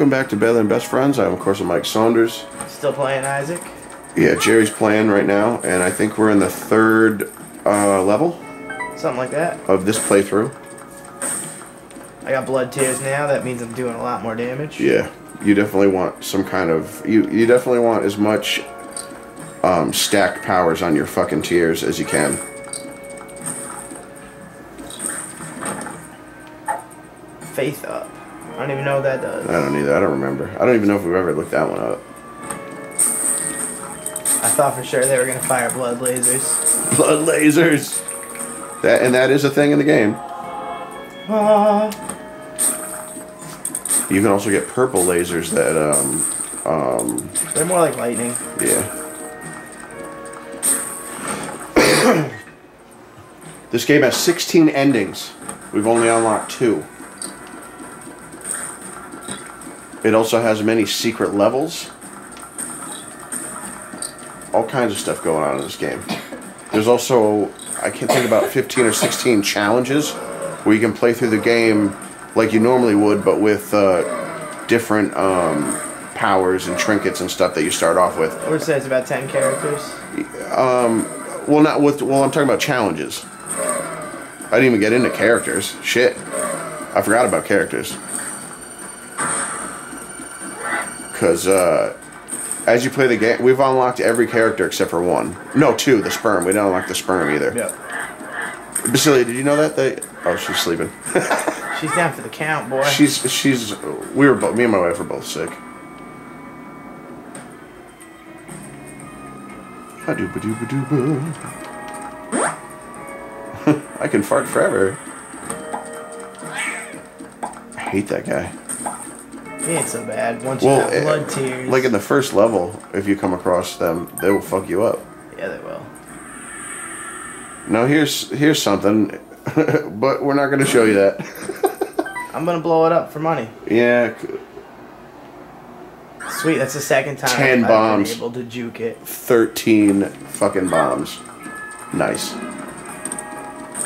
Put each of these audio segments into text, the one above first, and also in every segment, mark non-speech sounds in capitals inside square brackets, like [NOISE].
welcome back to Better'en Best Friends. I'm, of course, Mike Saunders. Still playing Isaac. Yeah, Jerry's playing right now, and I think we're in the third uh, level Something like that. of this playthrough. I got blood tears now. That means I'm doing a lot more damage. Yeah, you definitely want some kind of you. You definitely want as much um, stacked powers on your fucking tears as you can. Faith up. I don't even know what that does. I don't either. I don't remember. I don't even know if we've ever looked that one up. I thought for sure they were gonna fire blood lasers. Blood lasers. That and that is a thing in the game. Ah. You can also get purple lasers that um um They're more like lightning. yeah. [COUGHS] this game has 16 endings. We've only unlocked two. It also has many secret levels. All kinds of stuff going on in this game. There's also, I can't think about 15 or 16 challenges where you can play through the game like you normally would, but with uh, different um, powers and trinkets and stuff that you start off with. I would say it's about ten characters. Um, Well, not with. Well, I'm talking about challenges. I didn't even get into characters. Shit, I forgot about characters. Cause uh, as you play the game, we've unlocked every character except for one. No, two. The sperm. We didn't unlock the sperm either. Yep. Basilia, did you know that? They. Oh, she's sleeping. [LAUGHS] She's down for the count, boy. she's she's. We were both. Me and my wife were both sick. [LAUGHS] I can fart forever. I hate that guy. Ain't so bad. Once you Well, have eh, blood tears. Like in the first level, if you come across them, they will fuck you up. yeah, they will. Now here's here's something, [LAUGHS] but we're not going to show you that. [LAUGHS] I'm gonna blow it up for money. yeah, Sweet. That's the second time 10 I've bombs. been able to juke it. thirteen fucking bombs. Nice.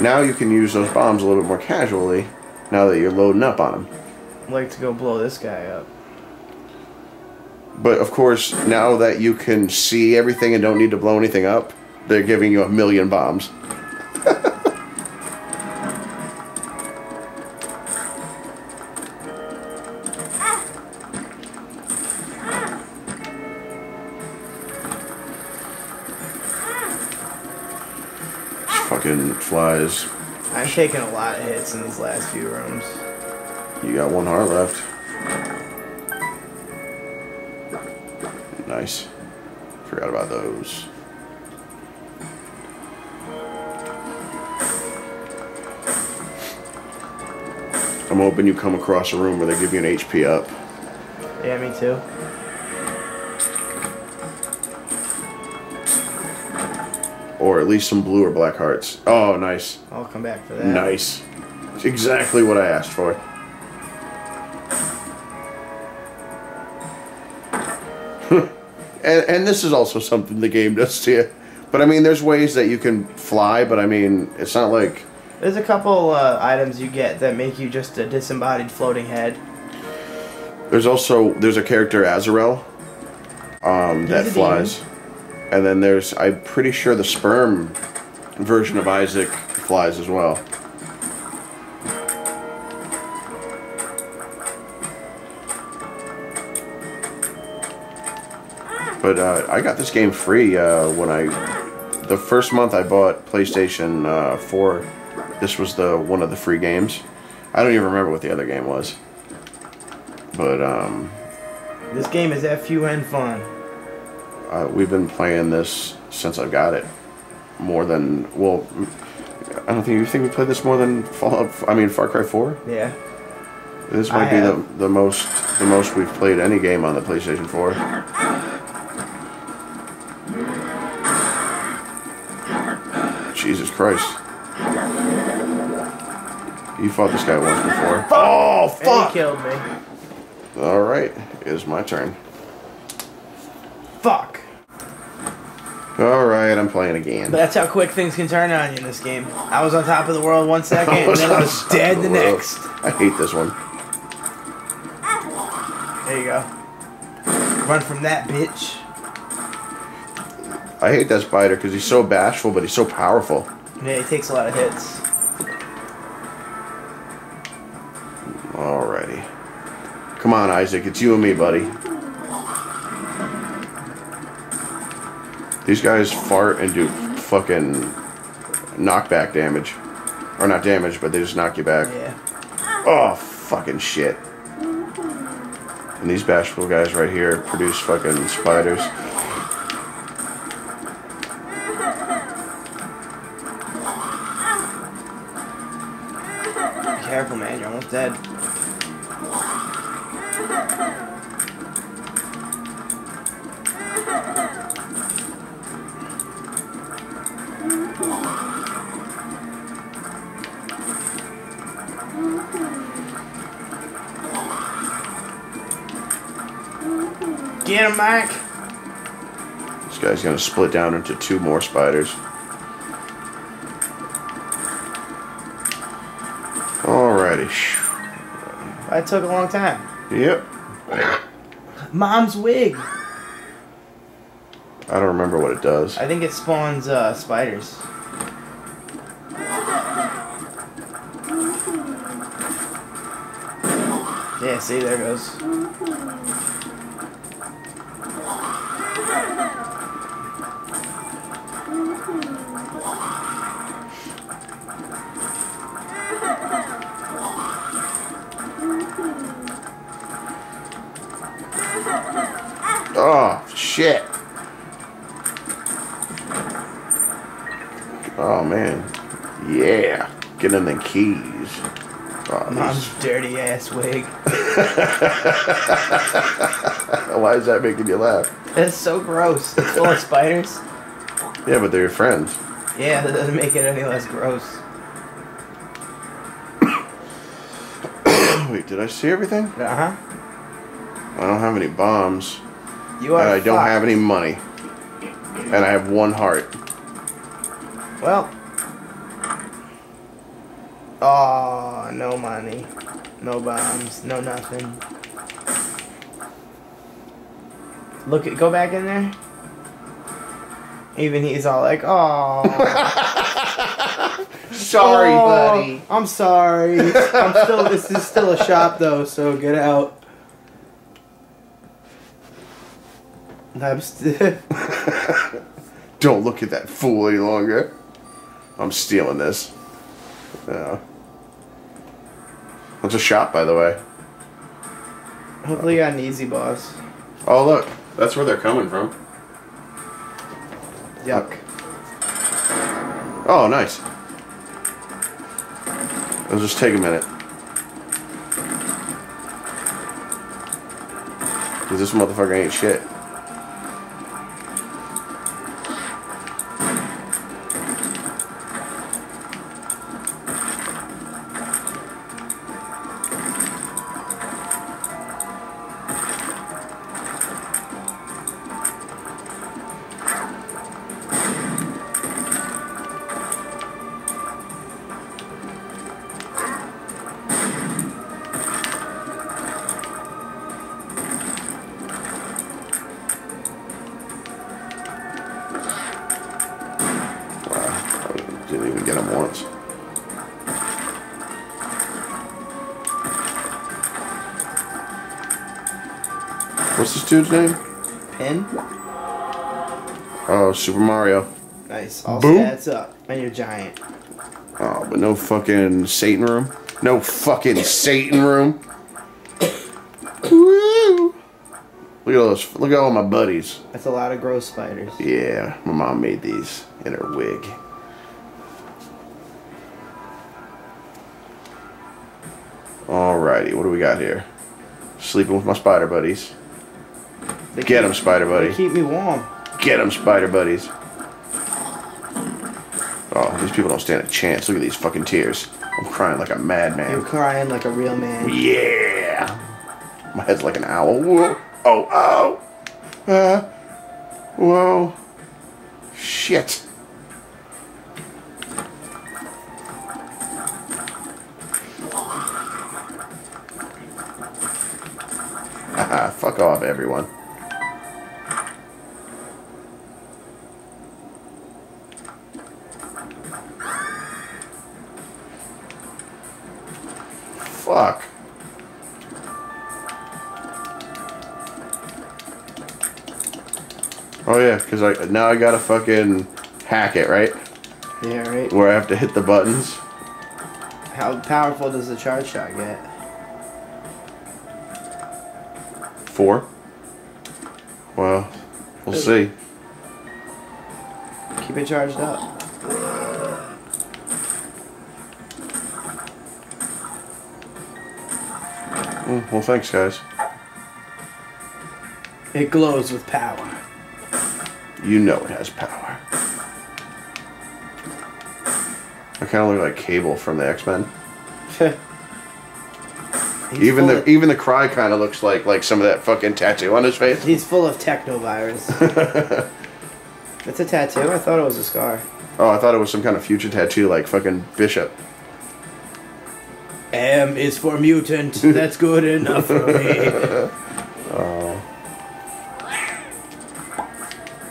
Now you can use those bombs a little bit more casually. Now that you're loading up on them. Like to go blow this guy up. But of course, now that you can see everything and don't need to blow anything up, they're giving you a million bombs. [LAUGHS] Fucking flies. I'm taking a lot of hits in these last few rooms. You got one heart left. Nice. Forgot about those. I'm hoping you come across a room where they give you an HP up. Yeah, me too. Or at least some blue or black hearts. Oh, nice. I'll come back for that. Nice. It's exactly what I asked for. And this is also something the game does to you. But I mean, there's ways that you can fly, but I mean, it's not like. There's a couple uh, items you get that make you just a disembodied floating head. There's also there's a character Azrael um, that flies, and then there's I'm pretty sure the sperm version of Isaac flies as well. But uh, I got this game free uh, when I the first month I bought PlayStation uh, 4. This was the one of the free games. I don't even remember what the other game was. But um, This game is FUN fun. uh, we've been playing this since I've got it. More than well, I don't think you think we played this more than Fallout. I mean Far Cry 4. Yeah. This I might be the, the most the most we've played any game on the PlayStation 4. Christ! You fought this guy once before. Oh And fuck! he killed me. All right, it is my turn. Fuck. All right, I'm playing again. But that's how quick things can turn on you in this game. I was on top of the world one second, and then I was dead the next. I hate this one. There you go. Run from that bitch. I hate that spider because he's so bashful, but he's so powerful. Yeah, he takes a lot of hits. Alrighty. Come on, Isaac. It's you and me, buddy. These guys fart and do fucking knockback damage. Or not damage, but they just knock you back. Yeah. Oh, fucking shit. And these bashful guys right here produce fucking spiders. Careful, man. You're almost dead. Get him, Mike. This guy's gonna split down into two more spiders. Alrighty. That took a long time. Yep. Mom's wig. I don't remember what it does. I think it spawns uh, spiders. Yeah, see, there it goes. Oh, man. Yeah. Get in the keys. Oh, Mom's these- dirty ass wig. [LAUGHS] Why is that making you laugh? That's so gross. It's full of spiders. Yeah, but they're your friends. Yeah, that doesn't make it any less gross. [COUGHS] Wait, did I see everything? Uh huh. I don't have any bombs. You are. And I don't have any money. And I have one heart. Well. Oh, no money. No bombs. No nothing. Look at. Go back in there. Even he's all like, oh. [LAUGHS] Sorry, oh, buddy. I'm sorry. I'm still. This is still a shop though, so get out. I'm [LAUGHS] Don't look at that fool any longer. I'm stealing this. Yeah. It's a shop, by the way. Hopefully, you got an easy boss. Oh, look. That's where they're coming from. Yuck. Oh, nice. It'll just take a minute. This motherfucker ain't shit. Didn't even get him once. What's this dude's name? Pin. Oh, Super Mario. Nice. All Boom. stats up. And you're giant. Oh, but no fucking Satan room. No fucking Satan room. Woo! Look at all those. Look at all my buddies. That's a lot of gross spiders. Yeah, my mom made these in her wig. Alrighty, what do we got here? Sleeping with my spider buddies. They Get them, spider buddy. They keep me warm. Get them, spider buddies. Oh, these people don't stand a chance. Look at these fucking tears. I'm crying like a You're madman. crying like a real man. Yeah. My head's like an owl. Whoa. Oh, oh. Uh, whoa. Shit. Ah, fuck off, everyone. Fuck. Oh yeah, because I now I gotta fucking hack it, right? Yeah, right. Where I have to hit the buttons. How powerful does the charge shot get? Four. Well, we'll see. Keep it charged up. Mm, well, thanks, guys. It glows with power. You know it has power. I kind of look like Cable from the X Men. [LAUGHS] He's Even the of- even the cry kind of looks like like some of that fucking tattoo on his face. He's full of technovirus. [LAUGHS] It's a tattoo. I thought it was a scar. Oh, I thought it was some kind of future tattoo, like fucking Bishop. M is for mutant. [LAUGHS] That's good enough for me. [LAUGHS] Oh.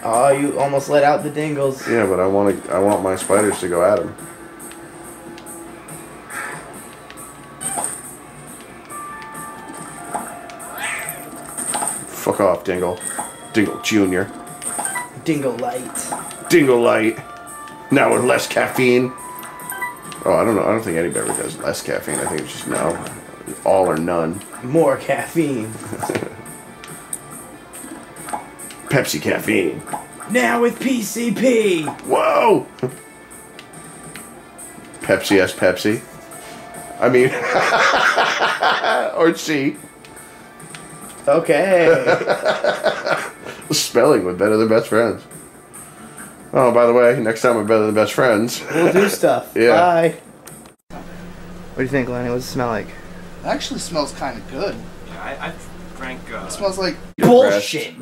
oh, you almost let out the dingles. Yeah, but I want to. I want my spiders to go at him. Fuck off, Dingle. Dingle Junior. Dingle light. Dingle Light. Now with less caffeine. Oh, I don't know. I don't think any beverage has less caffeine. I think it's just no. All or none. More caffeine. [LAUGHS] Pepsi caffeine. Now with PCP. Whoa! Pepsi S Pepsi. I mean, [LAUGHS] or C. Okay. [LAUGHS] Spelling with Better'en Best Friends. Oh, by the way, next time we're Better'en Best Friends. we'll do stuff. [LAUGHS] Yeah. Bye. What do you think, Lenny? What's it smell like? It actually smells kind of good. I, I drank. Uh, It smells like You're Bullshit.